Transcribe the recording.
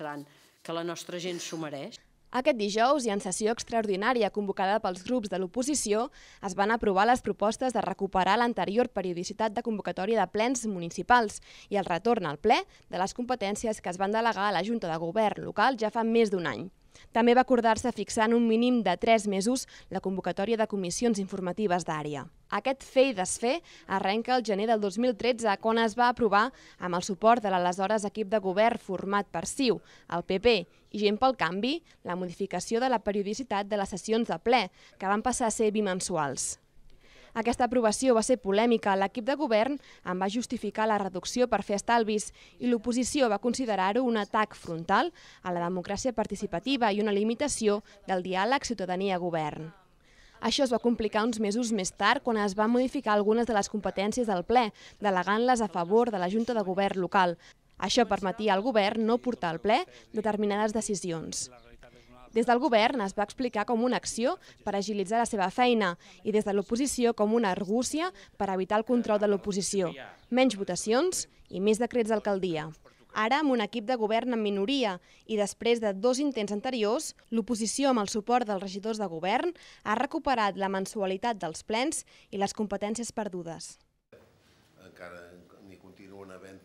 demostrant que la nostra gent s'ho mereix. Aquest dijous i en sessió extraordinària convocada pels grups de l'oposició es van aprovar les propostes de recuperar l'anterior periodicitat de convocatòria de plens municipals i el retorn al ple de les competències que es van delegar a la Junta de Govern local ja fa més d'un any. També va acordar-se fixar en un mínim de 3 mesos la convocatòria de comissions informatives d'àrea. Aquest fer i desfer arrenca el gener del 2013, quan es va aprovar amb el suport de l'aleshores equip de govern format per CiU, el PP i Gent pel Canvi, la modificació de la periodicitat de les sessions de ple, que van passar a ser bimensuals. Aquesta aprovació va ser polèmica. L'equip de govern en va justificar la reducció per fer estalvis i l'oposició va considerar-ho un atac frontal a la democràcia participativa i una limitació del diàleg ciutadania-govern. Això es va complicar uns mesos més tard quan es van modificar algunes de les competències del ple, delegant-les a favor de la Junta de Govern local. Això permetia al govern no portar al ple determinades decisions. Des del govern es va explicar com una acció per agilitzar la seva feina i des de l'oposició com una argúcia per evitar el control de l'oposició. Menys votacions i més decrets d'alcaldia. Ara, amb un equip de govern en minoria i després de dos intents anteriors, l'oposició amb el suport dels regidors de govern ha recuperat la mensualitat dels plens i les competències perdudes. Encara n'hi continuen havent